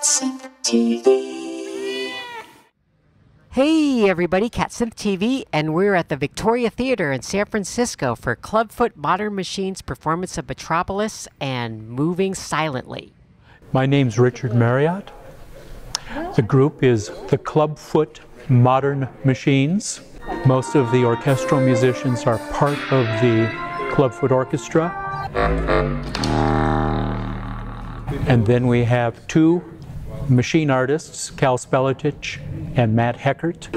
CatSynth TV. Hey everybody, CatSynth TV, and we're at the Victoria Theater in San Francisco for Clubfoot Modern Machines performance of Metropolis and Moving Silently. My name's Richard Marriott. The group is the Clubfoot Modern Machines. Most of the orchestral musicians are part of the Clubfoot Orchestra. And then we have two machine artists, Kal Spelletich and Matt Heckert.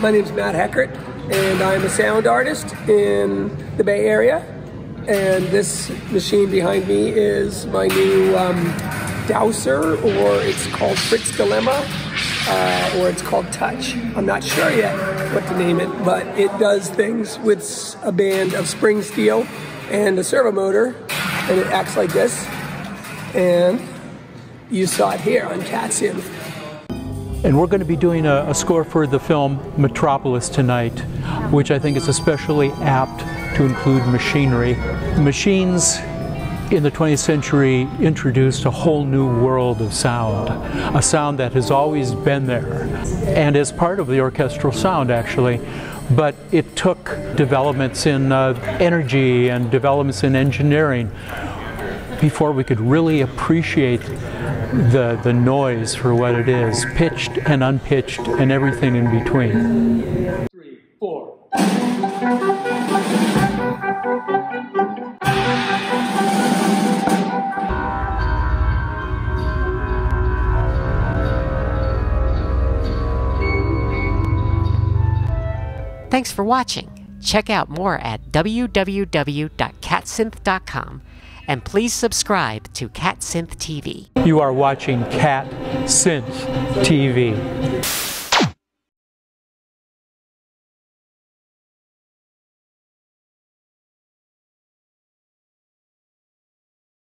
My name is Matt Heckert, and I'm a sound artist in the Bay Area. And this machine behind me is my new um, Dowser, or it's called Fritz Dilemma, uh, or it's called Touch. I'm not sure yet what to name it, but it does things with a band of spring steel and a servo motor, and it acts like this. And you saw it here on CatSynth. And we're going to be doing a, a, score for the film Metropolis tonight, which I think is especially apt to include machinery. Machines in the 20th century introduced a whole new world of sound, a sound that has always been there, and is part of the orchestral sound actually. But it took developments in uh, energy and developments in engineering before we could really appreciate the, the noise for what it is, pitched and unpitched and everything in between. Three, four. Thanks for watching. Check out more at www.catsynth.com and please subscribe to CatSynth TV. You are watching Cat Synth TV.